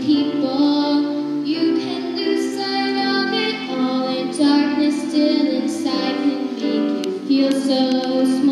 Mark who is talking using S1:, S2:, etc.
S1: people. You can lose sight of it all, and darkness still inside can make you feel so small.